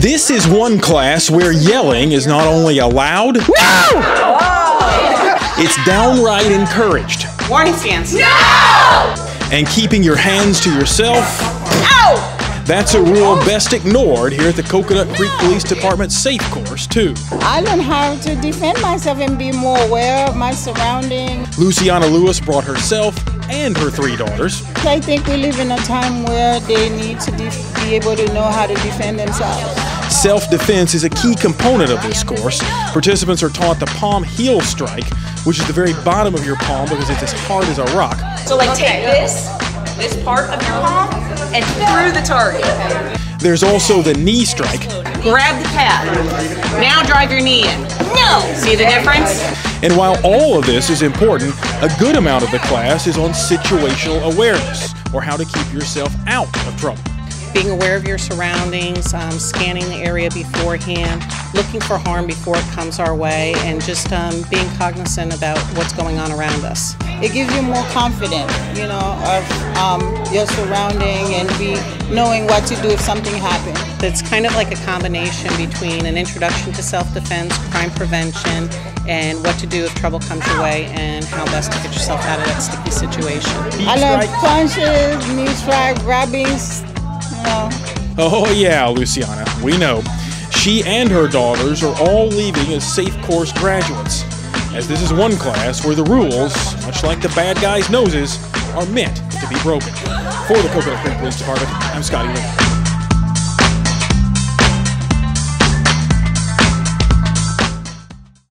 This is one class where yelling is not only allowed, it's downright encouraged. Warning stance. No! And keeping your hands to yourself, Ow! That's a rule best ignored here at the Coconut Creek Police Department Safe Course, too. I learned how to defend myself and be more aware of my surroundings. Luciana Lewis brought herself and her three daughters. I think we live in a time where they need to be able to know how to defend themselves. Self defense is a key component of this course. Participants are taught the palm heel strike, which is the very bottom of your palm because it's as hard as a rock. So like take this, this part of your palm, and through the target. There's also the knee strike, Grab the pad. Now drive your knee in. No! See the difference? and while all of this is important, a good amount of the class is on situational awareness, or how to keep yourself out of trouble. being aware of your surroundings, um, scanning the area beforehand, looking for harm before it comes our way, and just um, being cognizant about what's going on around us. It gives you more confidence, you know, of um, your surrounding and be knowing what to do if something happens. It's kind of like a combination between an introduction to self-defense, crime prevention, and what to do if trouble comes your way, and how best to get yourself out of that sticky situation. I love punches, knee strike, grabbings, you know. Oh, yeah, Luciana, we know. She and her daughters are all leaving as Safe Course graduates, as this is one class where the rules, much like the bad guys' noses, are meant to be broken. For the Coconut Creek Police Department, I'm Scotty Lee.